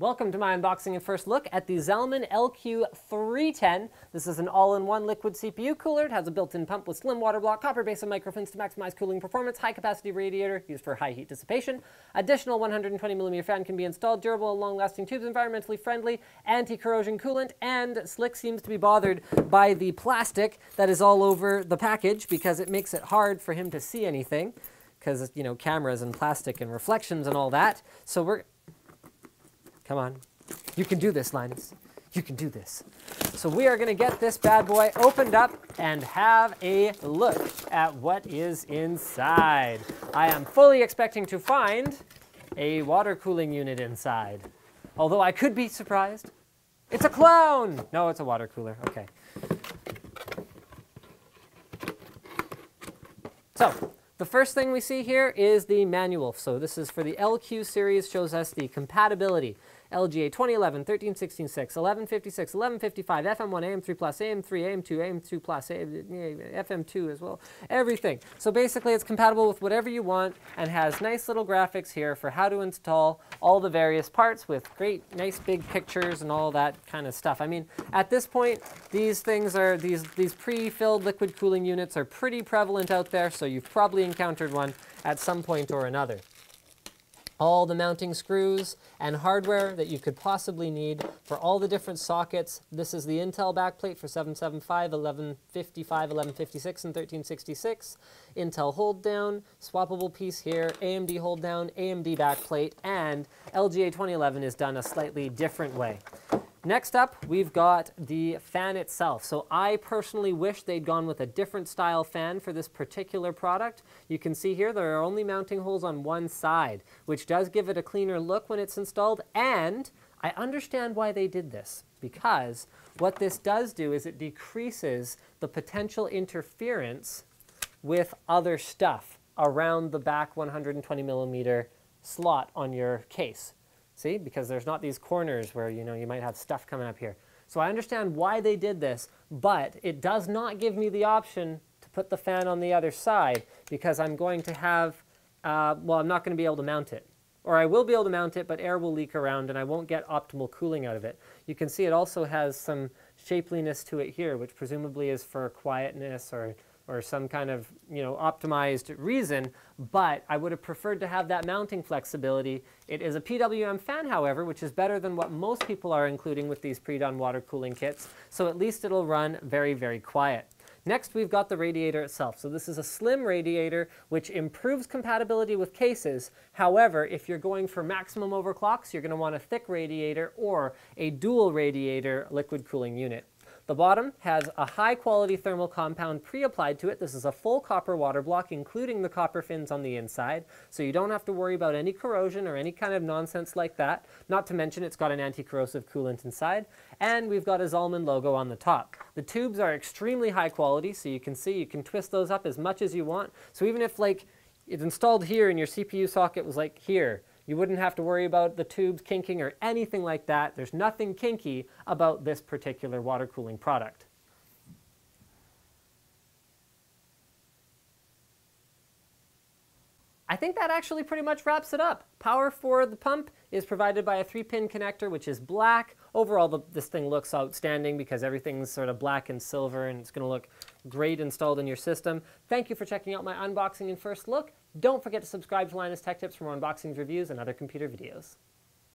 Welcome to my unboxing and first look at the Zalman LQ310. This is an all-in-one liquid CPU cooler. It has a built-in pump with slim water block, copper base and microfins to maximize cooling performance, high-capacity radiator used for high heat dissipation. Additional 120mm fan can be installed, durable and long-lasting tubes, environmentally friendly, anti-corrosion coolant, and Slick seems to be bothered by the plastic that is all over the package because it makes it hard for him to see anything because, you know, cameras and plastic and reflections and all that. So we're Come on. You can do this, Linus. You can do this. So we are going to get this bad boy opened up and have a look at what is inside. I am fully expecting to find a water cooling unit inside. Although I could be surprised. It's a clown! No, it's a water cooler. Okay. So, the first thing we see here is the manual. So this is for the LQ series, shows us the compatibility. LGA 2011, 13, 16, 6, 11, 56, 11, 55, FM1, AM3 plus, AM3, AM2, AM2 plus, FM2 as well, everything. So basically it's compatible with whatever you want and has nice little graphics here for how to install all the various parts with great, nice big pictures and all that kind of stuff. I mean, at this point, these things are, these, these pre-filled liquid cooling units are pretty prevalent out there, so you've probably encountered one at some point or another all the mounting screws and hardware that you could possibly need for all the different sockets. This is the Intel backplate for 775, 1155, 1156, and 1366. Intel hold down, swappable piece here, AMD hold down, AMD backplate, and LGA 2011 is done a slightly different way. Next up, we've got the fan itself. So I personally wish they'd gone with a different style fan for this particular product. You can see here there are only mounting holes on one side, which does give it a cleaner look when it's installed. And I understand why they did this, because what this does do is it decreases the potential interference with other stuff around the back 120 millimeter slot on your case. See, because there's not these corners where you know you might have stuff coming up here. So I understand why they did this, but it does not give me the option to put the fan on the other side because I'm going to have, uh, well, I'm not going to be able to mount it. Or I will be able to mount it, but air will leak around and I won't get optimal cooling out of it. You can see it also has some shapeliness to it here, which presumably is for quietness or or some kind of you know optimized reason, but I would have preferred to have that mounting flexibility. It is a PWM fan, however, which is better than what most people are including with these pre-done water cooling kits, so at least it'll run very, very quiet. Next, we've got the radiator itself. So this is a slim radiator, which improves compatibility with cases. However, if you're going for maximum overclocks, you're going to want a thick radiator or a dual radiator liquid cooling unit. The bottom has a high quality thermal compound pre-applied to it. This is a full copper water block, including the copper fins on the inside, so you don't have to worry about any corrosion or any kind of nonsense like that. Not to mention it's got an anti-corrosive coolant inside, and we've got a Zalman logo on the top. The tubes are extremely high quality, so you can see you can twist those up as much as you want. So even if like it's installed here and your CPU socket was like here, you wouldn't have to worry about the tubes kinking or anything like that. There's nothing kinky about this particular water cooling product. I think that actually pretty much wraps it up. Power for the pump is provided by a three-pin connector, which is black. Overall, the, this thing looks outstanding because everything's sort of black and silver, and it's going to look great installed in your system. Thank you for checking out my unboxing and first look. Don't forget to subscribe to Linus Tech Tips for more unboxings, reviews, and other computer videos.